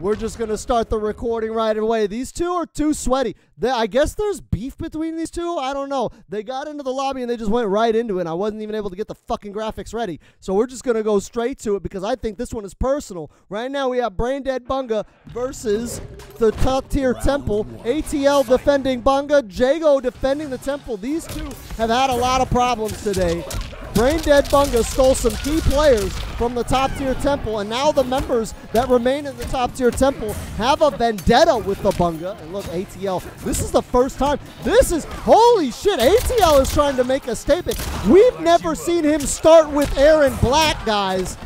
We're just gonna start the recording right away. These two are too sweaty. They, I guess there's beef between these two. I don't know. They got into the lobby and they just went right into it. And I wasn't even able to get the fucking graphics ready. So we're just gonna go straight to it because I think this one is personal. Right now we have Brain Dead Bunga versus the top tier Temple. ATL defending Bunga, Jago defending the Temple. These two have had a lot of problems today. Brain Dead Bunga stole some key players from the top tier temple, and now the members that remain in the top tier temple have a vendetta with the Bunga. And look, ATL, this is the first time. This is holy shit. ATL is trying to make a statement. We've never seen him start with Erron Black, guys.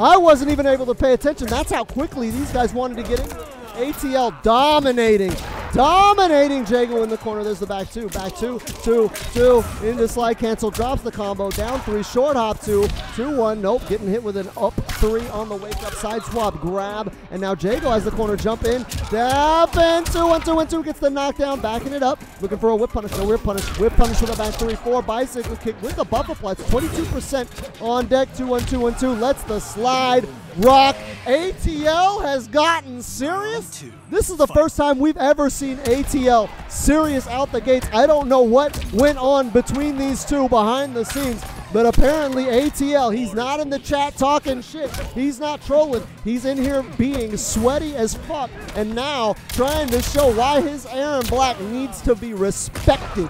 I wasn't even able to pay attention. That's how quickly these guys wanted to get in. ATL dominating dominating Jago in the corner. There's the back two, back two, two, two, into slide cancel, drops the combo, down three, short hop two, two, one, nope, getting hit with an up three on the wake up, side swap, grab, and now Jago has the corner jump in, dab, and two, one, two, one, two, gets the knockdown, backing it up, looking for a whip punish, no whip punish, whip punish with a back three, four, bicycle kick with the buffer flights, 22% on deck, two, one, two, one, two, lets the slide, rock, ATL has gotten serious. This is the first time we've ever seen ATL serious out the gates. I don't know what went on between these two behind the scenes, but apparently ATL, he's not in the chat talking shit. He's not trolling. He's in here being sweaty as fuck and now trying to show why his Erron Black needs to be respected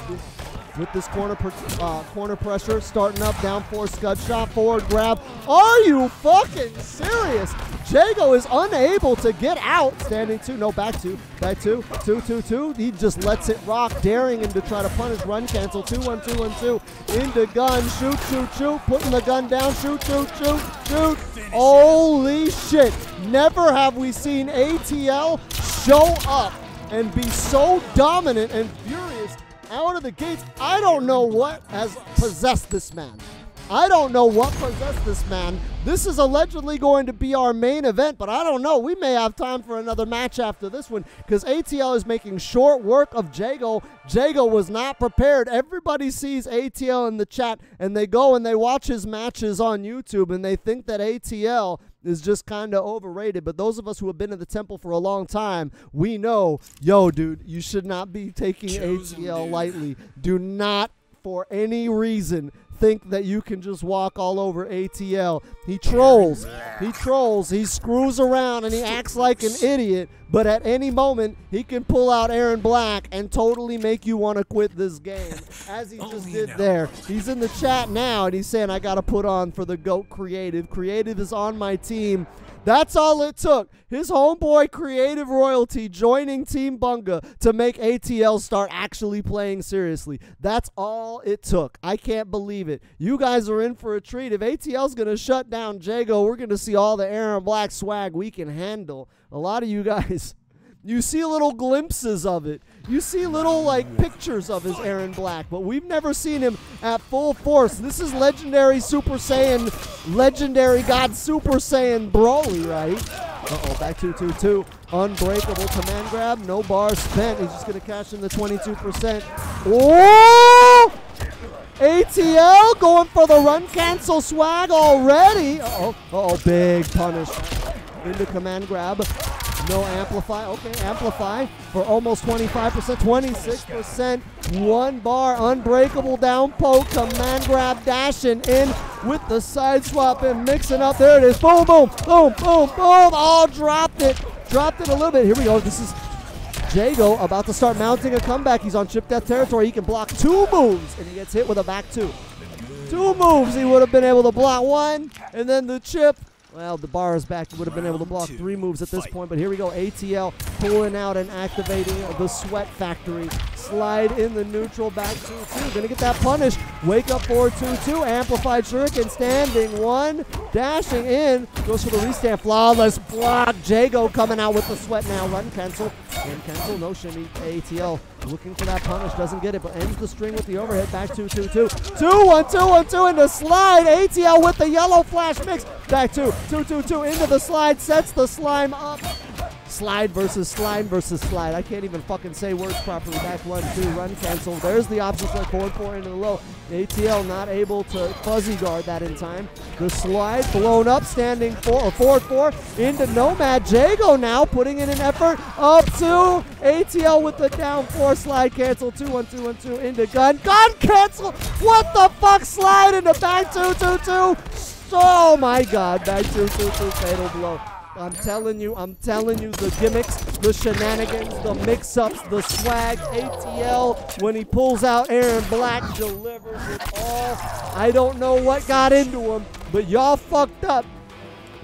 with this corner uh, corner pressure, starting up, down four, scud shot, forward grab. Are you fucking serious? Jago is unable to get out. Standing two, no, back two, back two, two, two, two. He just lets it rock, daring him to try to punish, run cancel, two, one, two, one, two. Into gun, shoot, shoot, shoot, putting the gun down, shoot, shoot, shoot, shoot. Holy shit. Never have we seen ATL show up and be so dominant and furious out of the gates. I don't know what has possessed this man. I don't know what possessed this man. This is allegedly going to be our main event, but I don't know. We may have time for another match after this one because ATL is making short work of Jago. Jago was not prepared. Everybody sees ATL in the chat and they go and they watch his matches on YouTube and they think that ATL is just kind of overrated. But those of us who have been in the temple for a long time, we know, yo, dude, you should not be taking Chosen ATL dude. lightly. Do not, for any reason, think that you can just walk all over ATL. He trolls. He trolls. He screws around and he acts like an idiot. But at any moment, he can pull out Erron Black and totally make you want to quit this game, as he just did there. He's in the chat now and he's saying, I got to put on for the GOAT Creative. Creative is on my team. That's all it took. His homeboy Creative Royalty joining Team Bunga to make ATL start actually playing seriously. That's all it took. I can't believe it. You guys are in for a treat. If ATL's going to shut down Jago, we're going to see all the Erron Black swag we can handle. A lot of you guys you see little glimpses of it. You see little like pictures of his Erron Black, but we've never seen him at full force. This is legendary Super Saiyan, legendary God Super Saiyan Broly, right? Uh-oh, back 2-2-2. Unbreakable command grab. No bar spent. He's just going to cash in the 22%. Oh! ATL going for the run cancel swag already. Uh-oh, uh-oh, big punish. Into command grab. No amplify. Okay, amplify for almost 25%, 26%. One bar, unbreakable down poke, command grab, dashing in with the side swap and mixing up. There it is. Boom, boom, boom, boom, boom. All dropped it. Dropped it a little bit. Here we go. This is Jago about to start mounting a comeback. He's on chip death territory. He can block two moves, and he gets hit with a back two. Two moves he would have been able to block one, and then the chip well, the bar is back. Would have been able to block three moves at this point, but here we go. ATL pulling out and activating the sweat factory. Slide in the neutral back 2-2. Gonna get that punish. Wake up forward 2-2. Amplified shuriken standing one. Dashing in. Goes for the restand. Flawless block. Jago coming out with the sweat now. Run cancel. And cancel. No shimmy. ATL looking for that punish. Doesn't get it, but ends the string with the overhead. Back 2-2-2. 2-1-2-1-2 into slide. ATL with the yellow flash mix. Back 2. 2-2-2 into the slide. Sets the slime up Slide versus slide versus slide. I can't even fucking say words properly. Back one, two, run cancel. There's the option select forward four into the low. ATL not able to fuzzy guard that in time. The slide blown up, standing four or four four into Nomad. Jago now putting in an effort up to ATL with the down four slide cancel. Two one two one two into gun. Gun cancel. What the fuck? Slide into back two two two. Oh my god, back two two two fatal blow. I'm telling you, I'm telling you, the gimmicks, the shenanigans, the mix-ups, the swag, ATL, when he pulls out Erron Black, delivers it all. I don't know what got into him, but y'all fucked up.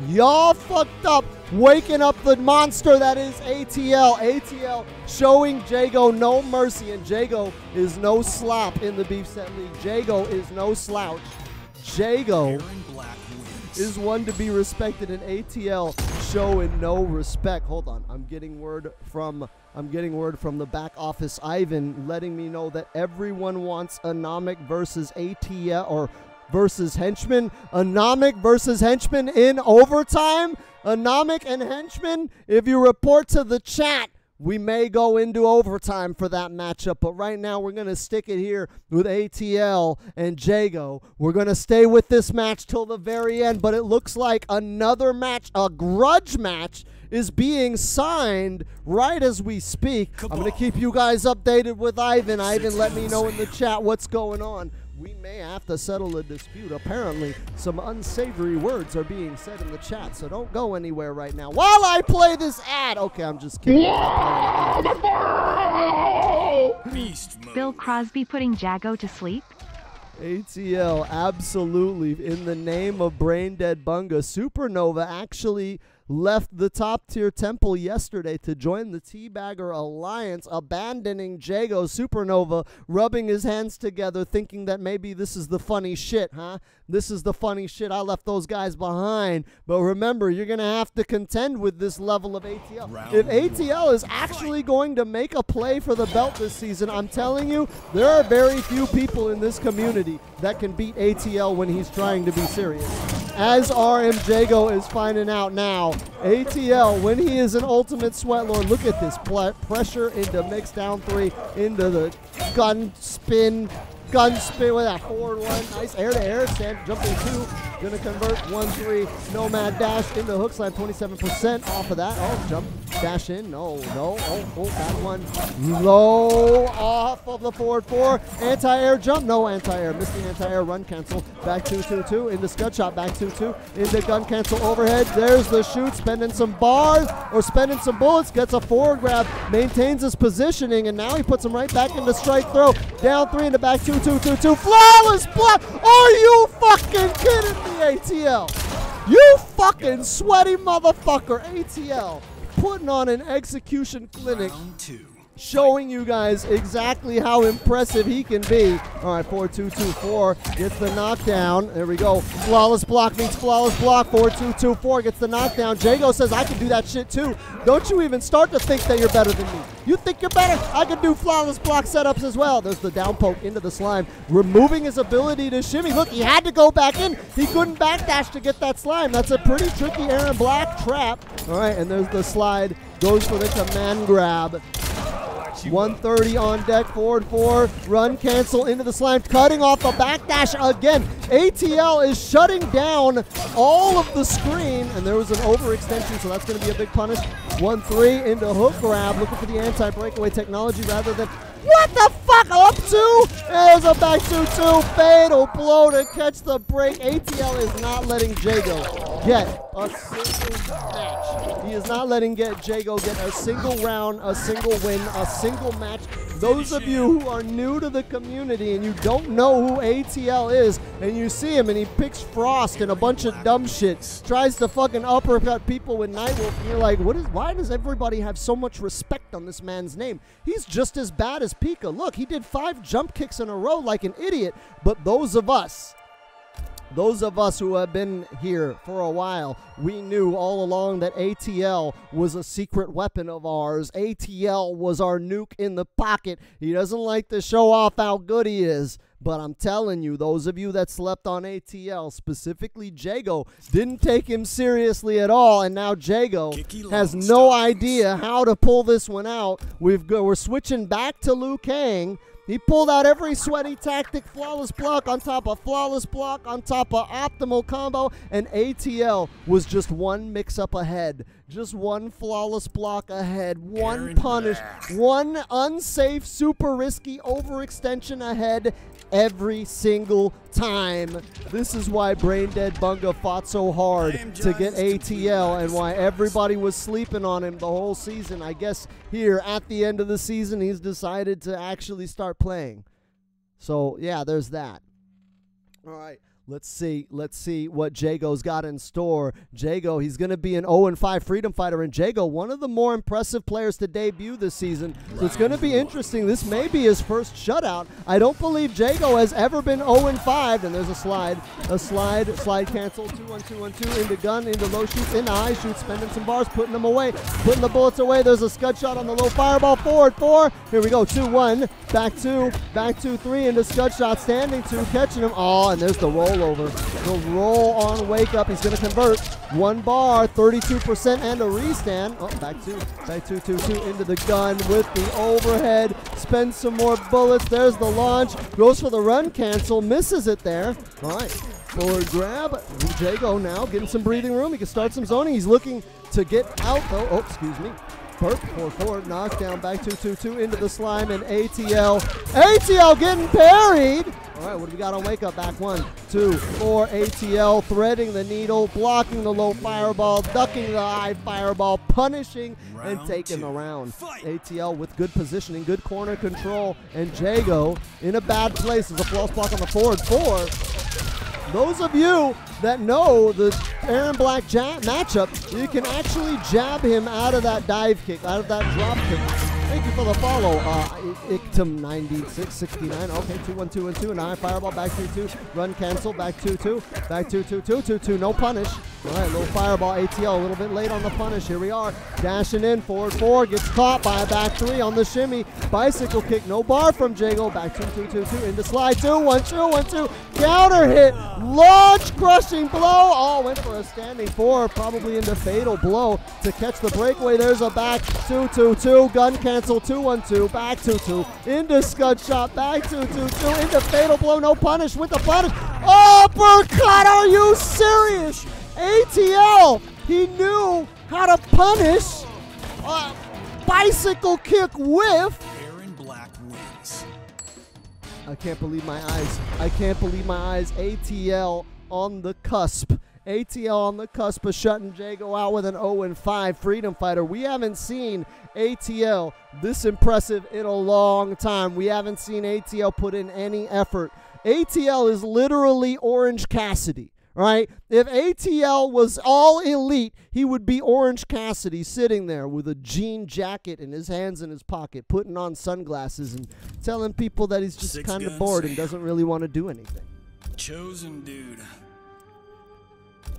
Y'all fucked up waking up the monster that is ATL. ATL showing Jago no mercy, and Jago is no slop in the Beef Set League. Jago is no slouch. Jago is one to be respected, and ATL showing no respect. Hold on, I'm getting word from I'm getting word from the back office, Ivan, letting me know that everyone wants Anomic versus ATL or versus Henchman. Anomic versus Henchman in overtime. Anomic and Henchman, if you report to the chat, we may go into overtime for that matchup, but right now we're going to stick it here with ATL and Jago. We're going to stay with this match till the very end, but it looks like another match, a grudge match, is being signed right as we speak. I'm going to keep you guys updated with Ivan. Ivan, let me know in the chat what's going on we may have to settle a dispute. Apparently, some unsavory words are being said in the chat, so don't go anywhere right now while I play this ad. Okay, I'm just kidding. Beast mode. Bill Crosby putting Jago to sleep? ATL, absolutely. In the name of Brain Dead Bunga, Supernova actually left the top tier temple yesterday to join the Teabagger Alliance, abandoning Jago Supernova, rubbing his hands together, thinking that maybe this is the funny shit, huh? This is the funny shit. I left those guys behind. But remember, you're going to have to contend with this level of ATL. Round if ATL is actually going to make a play for the belt this season, I'm telling you, there are very few people in this community that can beat ATL when he's trying to be serious. As RM Jago is finding out now, ATL, when he is an ultimate sweat lord, look at this pressure into mix down three, into the gun spin gun spin with that forward one. Nice air to air stand, jumping two. Gonna convert one three. Nomad dash into hook slide, 27% off of that. Oh, jump dash in. No, no. Oh, oh, that one low off of the forward four. Anti-air jump. No anti-air. Missed the anti-air run cancel. Back two two two into scud shot. Back two two into gun cancel overhead. There's the shoot. Spending some bars or spending some bullets. Gets a forward grab. Maintains his positioning and now he puts him right back into strike throw. Down three into back two two, two, two. Flawless block. Are you fucking kidding me, ATL? You fucking sweaty motherfucker, ATL. Putting on an execution clinic. Round two showing you guys exactly how impressive he can be. All right, 4-2-2-4 gets the knockdown. There we go. Flawless block meets flawless block. 4-2-2-4 gets the knockdown. Jago says, I can do that shit too. Don't you even start to think that you're better than me. You think you're better? I can do flawless block setups as well. There's the down poke into the slime, removing his ability to shimmy. Look, he had to go back in. He couldn't backdash to get that slime. That's a pretty tricky Erron Black trap. All right, and there's the slide. Goes for the command grab. 130 on deck, forward four, run cancel into the slime, cutting off the backdash again. ATL is shutting down all of the screen, and there was an overextension, so that's going to be a big punish. 1-3 into hook grab, looking for the anti-breakaway technology rather than what the fuck? Up two? There's a back two two. Fatal blow to catch the break. ATL is not letting Jago get a single match. He is not letting get Jago get a single round, a single win, a single match. Those of you who are new to the community and you don't know who ATL is, and you see him and he picks Frost and a bunch of dumb shit, tries to fucking uppercut people with Nightwolf, and you're like, what is? Why does everybody have so much respect on this man's name? He's just as bad as Pika. Look, he did five jump kicks in a row like an idiot. But those of us those of us who have been here for a while, we knew all along that ATL was a secret weapon of ours. ATL was our nuke in the pocket. He doesn't like to show off how good he is, But I'm telling you, those of you that slept on ATL, specifically Jago, didn't take him seriously at all, and now Jago has no idea how to pull this one out. We've go, we're switching back to Liu Kang. He pulled out every sweaty tactic, flawless block on top of flawless block on top of optimal combo, and ATL was just one mix up ahead. Just one flawless block ahead, one punish, one unsafe, super risky overextension ahead every single time. This is why Brain Dead Bunga fought so hard to get ATL and why everybody was sleeping on him the whole season. I guess here at the end of the season, he's decided to actually start playing. So, yeah, there's that. All right. Let's see. Let's see what Jago's got in store. Jago, he's going to be an 0 and 5 freedom fighter, and Jago, one of the more impressive players to debut this season. So it's going to be interesting. This may be his first shutout. I don't believe Jago has ever been 0 and 5. And there's a slide, a slide, slide cancel. 2 1 2 1 2 into gun, into low shoots, into high shoots, spending some bars, putting them away, putting the bullets away. There's a scud shot on the low fireball. Forward, four. Here we go. 2 1. Back two, back two, three into scud shot, standing two, catching him. Oh, and there's the rollover. The roll on wake up. He's going to convert. One bar, 32% and a restand. Oh, back two, back two, two, two into the gun with the overhead. Spend some more bullets. There's the launch. Goes for the run cancel. Misses it there. All right. Forward grab. Jago now getting some breathing room. He can start some zoning. He's looking to get out though. Oh, excuse me. Burp, forward, forward, knockdown, back 2 2 2 into the slime, and ATL. ATL getting parried! All right, what do we got on wake up? Back one, two, four. ATL threading the needle, blocking the low fireball, ducking the high fireball, punishing and Round taking the round. Fight. ATL with good positioning, good corner control, and Jago in a bad place. There's a false block on the forward four. Those of you that know the Erron Black jab matchup, you can actually jab him out of that dive kick, out of that drop kick. Thank you for the follow, uh, Ictum 9669. Okay, 2 1 2 1 2. And high fireball, back 2 2. Run cancel, back 2 2. Back 2 2 2 2 2. No punish. All right, little fireball, ATL a little bit late on the punish. Here we are. Dashing in, forward 4. Gets caught by a back 3 on the shimmy. Bicycle kick, no bar from Jago. Back 2 2 2 2. Into slide 2 1 2 1 2. Counter hit. Launch crushing blow. Oh, went for a standing 4. Probably into fatal blow to catch the breakaway. There's a back 2 2 2. Gun cancel 2 1 2. Back 2 2. Into scud shot. Back 2 2 2. Into fatal blow. No punish with the punish. Uppercut. Are you serious? ATL. He knew how to punish. Uh, bicycle kick whiff. Erron Black wins. I can't believe my eyes. I can't believe my eyes. ATL on the cusp. ATL on the cusp of shutting Jago out with an 0 5 freedom fighter. We haven't seen ATL this impressive in a long time. We haven't seen ATL put in any effort. ATL is literally Orange Cassidy. Right? If ATL was all elite, he would be Orange Cassidy sitting there with a jean jacket and his hands in his pocket, putting on sunglasses and telling people that he's just kind of bored and doesn't really want to do anything. Chosen dude.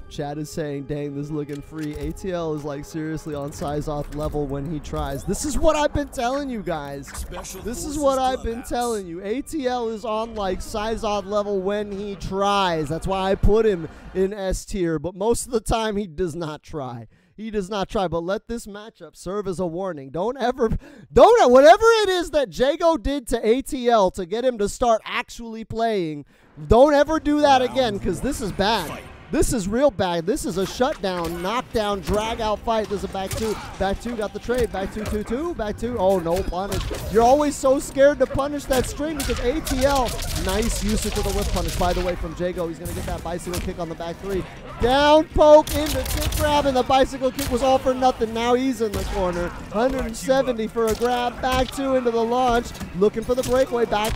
Chad is saying, dang, this is looking free. ATL is like seriously on Sizoth level when he tries. This is what I've been telling you guys. Special This is what I've been telling you. ATL is on like Sizoth level when he tries. That's why I put him in S tier. But most of the time, he does not try. He does not try. But let this matchup serve as a warning. Don't ever, don't whatever it is that Jago did to ATL to get him to start actually playing. Don't ever do that Round again because this is bad. Fight. This is real bad. This is a shutdown, knockdown, drag out fight. This is a back two. Back two got the trade. Back two, two, two. Back two. Oh, no punish. You're always so scared to punish that string because ATL. Nice usage of the whip punish, by the way, from Jago. He's going to get that bicycle kick on the back three. Down poke into kick grab, and the bicycle kick was all for nothing. Now he's in the corner. 170 for a grab. Back two into the launch. Looking for the breakaway. Back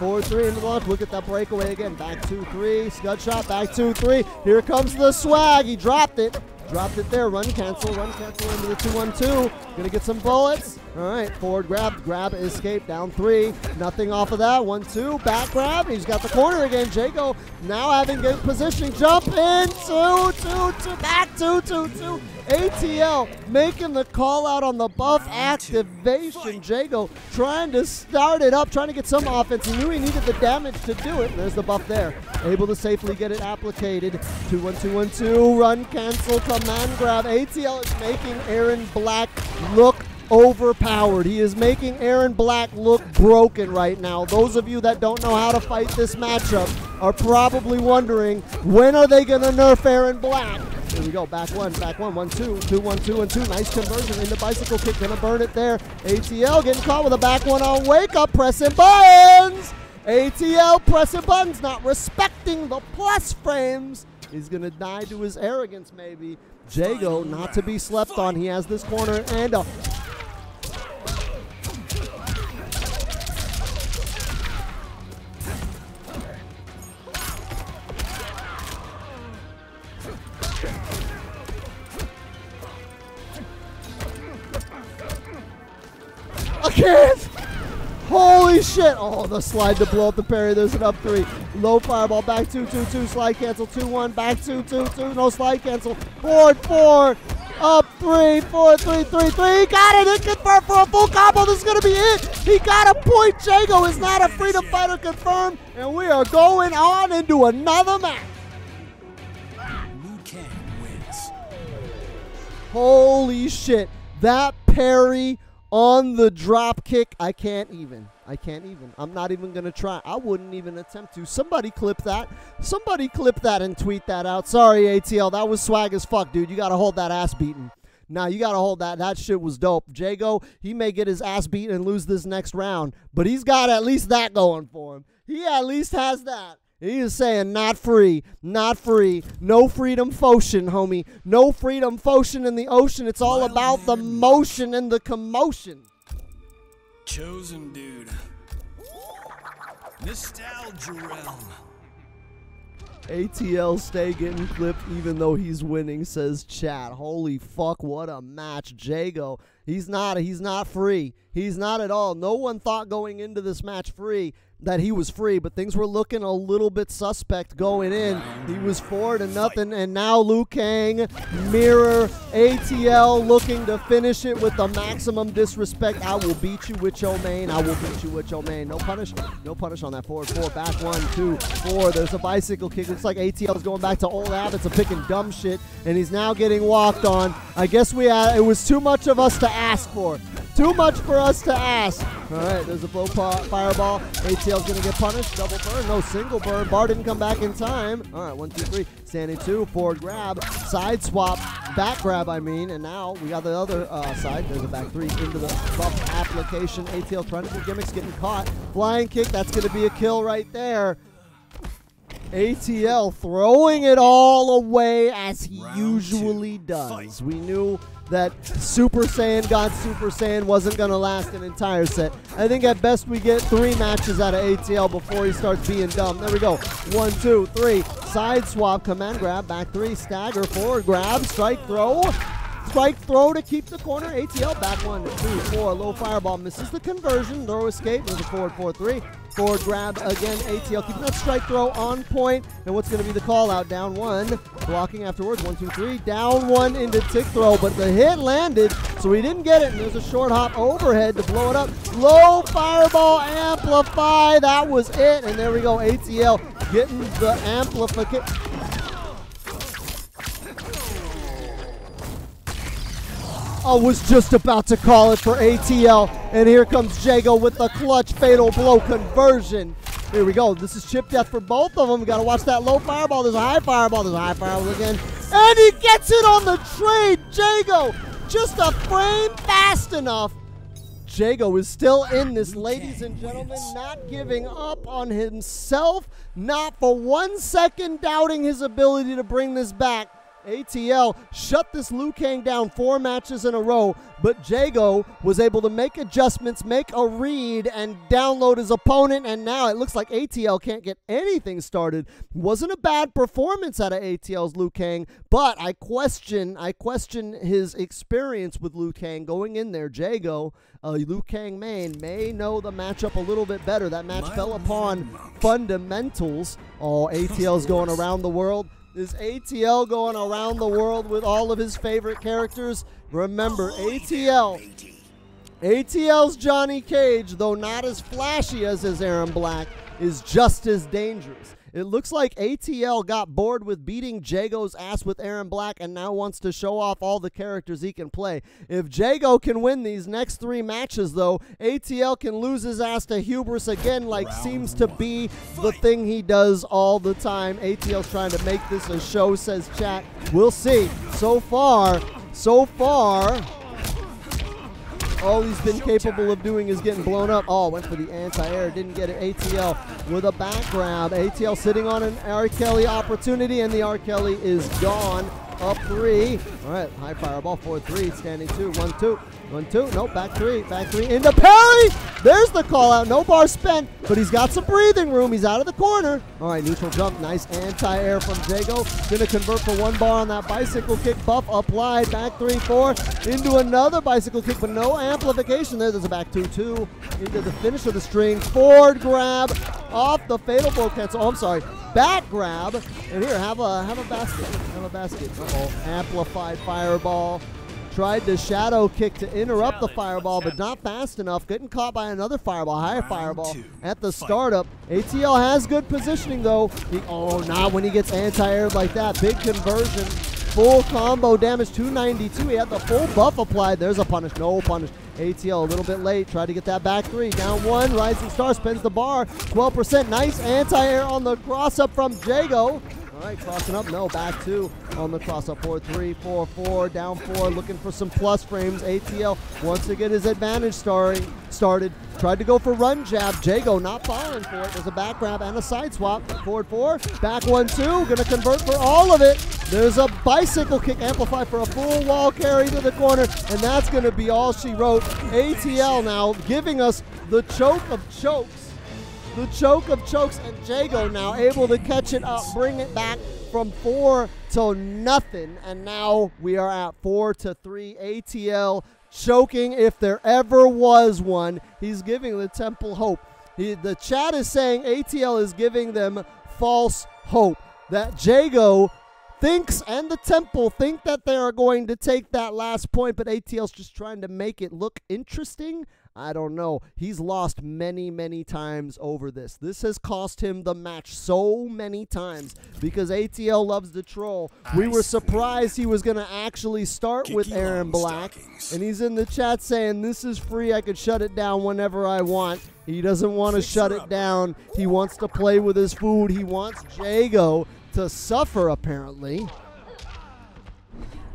Four, three in the launch. Look at that breakaway again. Back two, three. Scud shot. Back two, three. Here comes the swag. He dropped it. Dropped it there. Run cancel. Run cancel into the two, one, two. Gonna get some bullets. All right. Forward grab. Grab. Escape. Down three. Nothing off of that. One, two. Back grab. He's got the corner again. Jago now having good positioning. Jump in. Two, two, two. Back two, two, two. ATL making the call out on the buff activation. Jago trying to start it up, trying to get some offense. He knew he needed the damage to do it. There's the buff there. Able to safely get it applicated. 2 1 2 1 2. Run cancel. Command grab. ATL is making Erron Black look overpowered. He is making Erron Black look broken right now. Those of you that don't know how to fight this matchup are probably wondering when are they going to nerf Erron Black? Here we go. Back one, back one, one, two, two, one, two, and two. Nice conversion into bicycle kick. Gonna burn it there. ATL getting caught with a back one on wake up, pressing buttons. ATL pressing buttons, not respecting the plus frames. He's gonna die to his arrogance, maybe. Jago, not to be slept on. He has this corner and a I can't! Holy shit! Oh, the slide to blow up the parry. There's an up three. Low fireball. Back two, two, two. Slide cancel. Two, one. Back two, two, two. No slide cancel. Forward, four. Up three. three, four, three, three, three. He got it. It confirmed for a full combo. This is going to be it. He got a point. Jago is not a freedom fighter confirmed. And we are going on into another match. Liu Kang wins. Holy shit. That parry on the drop kick, I can't even. I can't even. I'm not even going to try. I wouldn't even attempt to. Somebody clip that. Somebody clip that and tweet that out. Sorry, ATL. That was swag as fuck, dude. You got to hold that ass beaten. Nah, you got to hold that. That shit was dope. Jago, he may get his ass beaten and lose this next round, but he's got at least that going for him. He at least has that. He is saying not free, not free, no freedom potion, homie. No freedom potion in the ocean. It's all Wild about the motion and the commotion. Chosen dude. Nostalgia realm. ATL stay getting clipped even though he's winning, says chat. Holy fuck, what a match. Jago. He's not he's not free. He's not at all. No one thought going into this match free that he was free, but things were looking a little bit suspect going in. He was four to nothing, and now Liu Kang, Mirror, ATL looking to finish it with the maximum disrespect. I will beat you with your main. I will beat you with your main. No punish. No punish on that forward four. Back one, two, four. There's a bicycle kick. Looks like ATL is going back to old habits of picking dumb shit, and he's now getting walked on. I guess we had, it was too much of us to ask for. Too much for us to ask. All right, there's a blow fireball. ATL's gonna get punished. Double burn, no single burn. Bar didn't come back in time. All right, one, two, three. Standing two, forward grab, side swap, back grab. I mean, and now we got the other uh, side. There's a back three into the buff application. ATL trying to gimmicks, getting caught. Flying kick. That's gonna be a kill right there. ATL throwing it all away as he Round usually two, does. fight. We knew that Super Saiyan God Super Saiyan wasn't going to last an entire set. I think at best we get three matches out of ATL before he starts being dumb. There we go. One, two, three. Side swap, command grab, back three, stagger, forward grab, strike throw. Strike throw to keep the corner. ATL back one, two, four. Low fireball misses the conversion. Throw escape. There's a forward four, three. Forward grab again. ATL keeping that strike throw on point. And what's going to be the call out? Down one. Blocking afterwards. One, two, three. Down one into tick throw. But the hit landed, so he didn't get it. And there's a short hop overhead to blow it up. Low fireball amplify. That was it. And there we go. ATL getting the amplification. I was just about to call it for ATL, and here comes Jago with the clutch fatal blow conversion. Here we go. This is chip death for both of them. Got to watch that low fireball. There's a high fireball. There's a high fireball again. And he gets it on the trade. Jago, just a frame fast enough. Jago is still in this, ladies and gentlemen, not giving up on himself, not for one second doubting his ability to bring this back. ATL shut this Liu Kang down four matches in a row, but Jago was able to make adjustments, make a read, and download his opponent. And now it looks like ATL can't get anything started. Wasn't a bad performance out of ATL's Liu Kang, but I question, I question his experience with Liu Kang going in there. Jago, uh, Liu Kang main may know the matchup a little bit better. That match fell upon fundamentals. Oh, ATL's going around the world. Is ATL going around the world with all of his favorite characters? Remember, ATL. ATL's Johnny Cage, though not as flashy as his Erron Black, is just as dangerous. It looks like ATL got bored with beating Jago's ass with Erron Black and now wants to show off all the characters he can play. If Jago can win these next three matches, though, ATL can lose his ass to Hubris again, like Round seems to one. be the thing he does all the time. ATL's trying to make this a show, says chat. We'll see. So far, so far, all he's been capable of doing is getting blown up. Oh, went for the anti-air, didn't get it. ATL with a back grab. ATL sitting on an R. Kelly opportunity, and the R. Kelly is gone. Up three. All right, high fireball, four three, standing two, one two, one two. Nope, back three, back three into parry. There's the call out. No bar spent, but he's got some breathing room. He's out of the corner. All right, neutral jump. Nice anti-air from Jago. Gonna convert for one bar on that bicycle kick. Buff applied. Back three, four into another bicycle kick, but no amplification there. There's a back two, two into the finish of the string. Forward grab off the fatal cancel. Oh, I'm sorry. Back grab. And here, have a have a basket. Have a basket. Uh-oh. Amplified fireball. Tried to shadow kick to interrupt the fireball, but not fast enough. Getting caught by another fireball, higher fireball at the startup. ATL has good positioning though. He, oh, not when he gets anti-air like that. Big conversion. Full combo damage, 292. He had the full buff applied. There's a punish. No punish. ATL a little bit late. Tried to get that back three. Down one. Rising Star spins the bar. 12%. Nice anti-air on the cross up from Jago. All right, crossing up. No, back two on the cross up. Four, three, four, four, down four. Looking for some plus frames. ATL wants to get his advantage starting, started. Tried to go for run jab. Jago not falling for it. There's a back grab and a side swap. Forward four, back one, two. Gonna convert for all of it. There's a bicycle kick amplified for a full wall carry to the corner, and that's gonna be all she wrote. ATL now giving us the choke of chokes the choke of chokes, and Jago now able to catch it up, bring it back from four to nothing, and now we are at four to three. ATL choking if there ever was one. He's giving the Temple hope. He, the chat is saying ATL is giving them false hope that Jago thinks and the Temple think that they are going to take that last point, but ATL's just trying to make it look interesting. I don't know. He's lost many, many times over this. This has cost him the match so many times because ATL loves the troll. We were surprised he was going to actually start with Erron Black. And he's in the chat saying, This is free. I could shut it down whenever I want. He doesn't want to shut it down. He wants to play with his food. He wants Jago to suffer, apparently.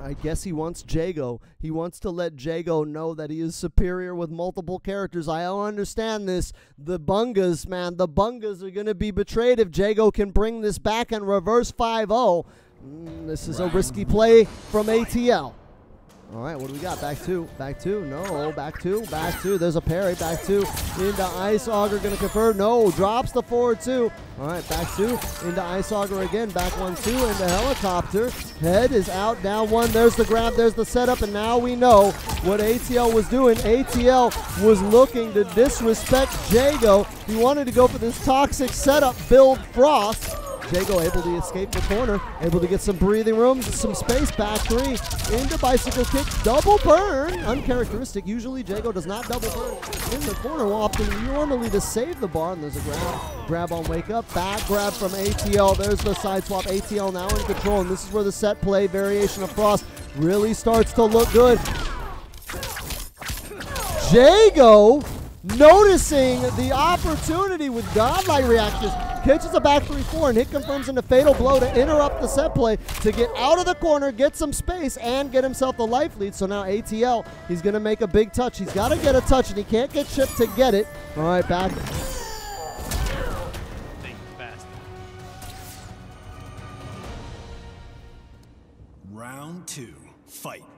I guess he wants Jago. He wants to let Jago know that he is superior with multiple characters. I understand this. The Bungas, man, the Bungas are going to be betrayed if Jago can bring this back and reverse 5 0. Mm, this is a risky play from ATL. All right, what do we got? Back two, back two, no, back two, back two. There's a parry, back two into Ice Auger, gonna convert. No, drops the forward two. All right, back two into Ice Auger again. Back one, two into Helicopter. Head is out, down one. There's the grab, there's the setup, and now we know what ATL was doing. ATL was looking to disrespect Jago. He wanted to go for this toxic setup, build Frost. Jago able to escape the corner, able to get some breathing room, some space, back three, into bicycle kick, double burn, uncharacteristic. Usually Jago does not double burn in the corner, opting normally to save the bar, and there's a grab, grab on wake up, back grab from ATL, there's the side swap, ATL now in control, and this is where the set play variation of Frost really starts to look good. Jago noticing the opportunity with godlike reactions catches a back 3-4 and hit confirms into fatal blow to interrupt the set play to get out of the corner get some space and get himself the life lead so now atl he's going to make a big touch he's got to get a touch and he can't get chipped to get it all right back Round two. Fight.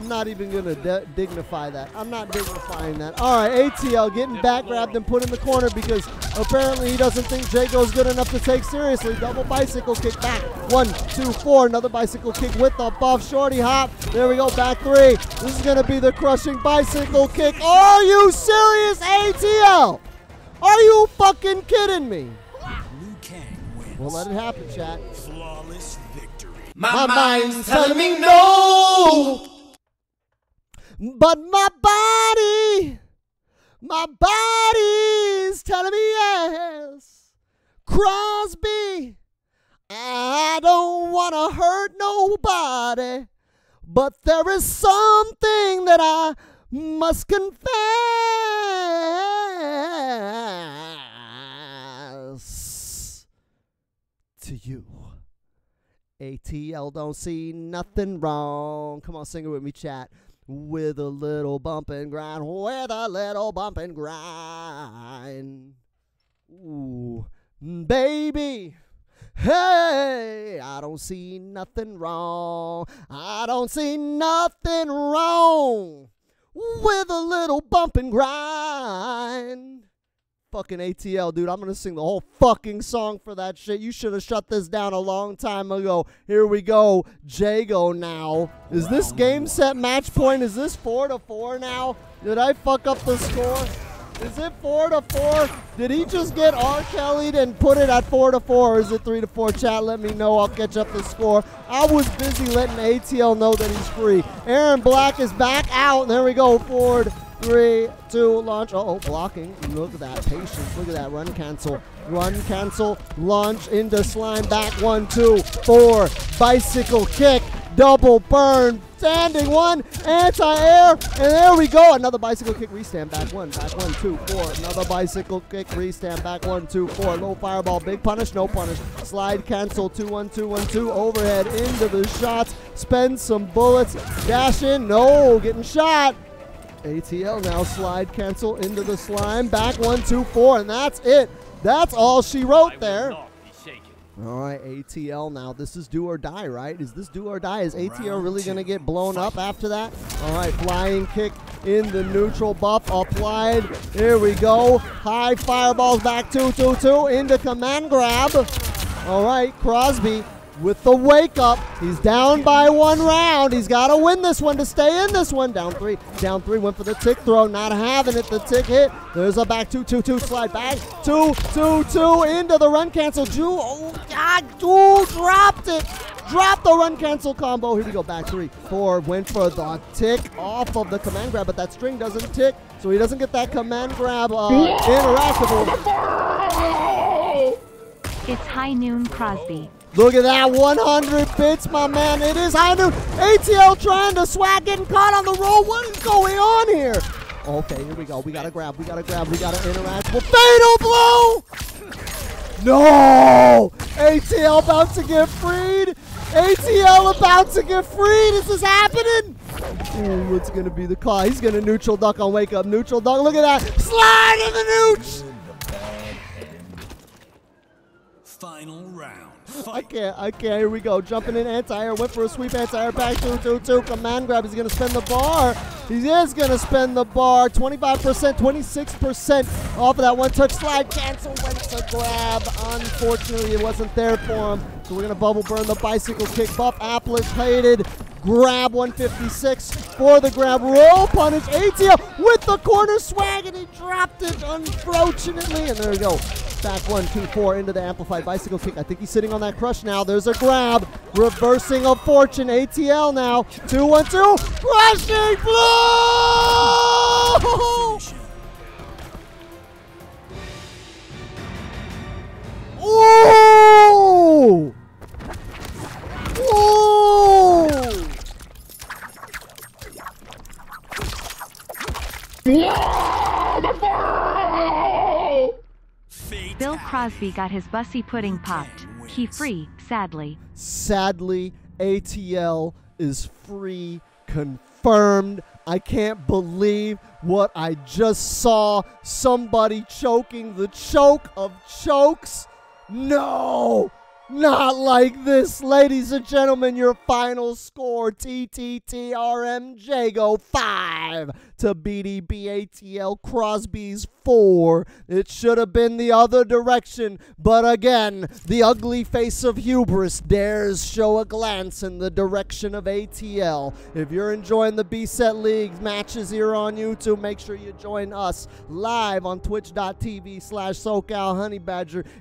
I'm not even going to de- dignify that. I'm not dignifying that. All right, ATL getting back grabbed and put in the corner because apparently he doesn't think Jago's good enough to take seriously. Double bicycle kick back. One, two, four. Another bicycle kick with the buff. Shorty hop. There we go. Back three. This is going to be the crushing bicycle kick. Are you serious, ATL? Are you fucking kidding me? Liu Kang wins. We'll let it happen, chat. Flawless victory. My mind's telling me no. But my body, my body's telling me yes. Crosby, I don't want to hurt nobody. But there is something that I must confess to you. ATL don't see nothing wrong. Come on, sing it with me, chat. With a little bump and grind, with a little bump and grind. Ooh, baby. Hey, I don't see nothing wrong. I don't see nothing wrong with a little bump and grind. Fucking ATL, dude. I'm gonna sing the whole fucking song for that shit. You should have shut this down a long time ago. Here we go. Jago now. Is this game set match point? Is this four to four now? Did I fuck up the score? Is it four to four? Did he just get R. Kelly'd and put it at four to four, or is it three to four? Chat, let me know. I'll catch up the score. I was busy letting ATL know that he's free. Erron Black is back out. There we go. Forward. Three, two, launch. Oh, blocking. Look at that patience. Look at that run cancel. Run cancel. Launch into slime. Back one, two, four. Bicycle kick. Double burn. Standing one. Anti-air. And there we go. Another bicycle kick. Restand. Back one. Back one, two, four. Another bicycle kick. Restand. Back one, two, four. Low fireball. Big punish. No punish. Slide cancel. Two, one, two, one, two. Overhead into the shots. Spend some bullets. Dash in. No. Getting shot. ATL now slide cancel into the slime. Back one, two, four, and that's it. That's all she wrote there. All right, ATL now. This is do or die, right? Is this do or die? Is ATL really going to get blown up after that? All right, flying kick in the neutral buff applied. Here we go. High fireballs back two, two, two into command grab. All right, Crosby with the wake up. He's down by one round. He's got to win this one to stay in this one. Down three. Down three. Went for the tick throw. Not having it. The tick hit. There's a back two, two, two slide back. Two, two, two into the run cancel. Ju. Oh, God. Ju dropped it. Drop the run cancel combo. Here we go. Back three, four. Went for the tick off of the command grab, but that string doesn't tick, so he doesn't get that command grab uh, interactable. It's high noon Crosby. Look at that 100 bits, my man. It is high noon. ATL trying to swag, getting caught on the roll. What is going on here? Okay, here we go. We gotta grab. We gotta grab. We gotta interact. Well, fatal blow. No! ATL about to get freed. ATL about to get freed. This is this happening? Ooh, what's gonna be the call? He's gonna neutral duck on wake up. Neutral duck. Look at that. Slide in the nooch. Final round. I can't, I can't. Here we go. Jumping in anti-air. Went for a sweep anti-air. Back two, two, two. Command grab. He's going to spend the bar. He is going to spend the bar. 25%, 26% off of that one touch slide. Cancel. Went to grab. Unfortunately, it wasn't there for him. So we're going to bubble burn the bicycle kick. Buff applicated. Grab 156 for the grab. Roll punish. ATL with the corner swag. And he dropped it, unfortunately. And there we go. Back one, two, four into the amplified bicycle kick. I think he's sitting on that crush now. There's a grab. Reversing of fortune. ATL now. Two, one, two. Crushing blow! Ooh! Bill Crosby got his bussy pudding popped. He free, sadly. Sadly, ATL is free, confirmed. I can't believe what I just saw. Somebody choking the choke of chokes. No, not like this. Ladies and gentlemen, your final score TTTRM Jago 5. To BDBATL Crosby's four. It should have been the other direction, but again, the ugly face of hubris dares show a glance in the direction of ATL. If you're enjoying the B Set League matches here on YouTube, make sure you join us live on twitch.tv slash SoCal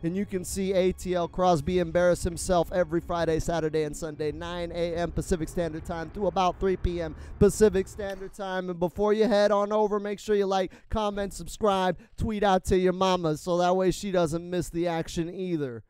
and you can see ATL Crosby embarrass himself every Friday, Saturday, and Sunday, 9 a.m. Pacific Standard Time through about 3 p.m. Pacific Standard Time. And before you head on over, make sure you like, comment, subscribe, tweet out to your mama so that way she doesn't miss the action either.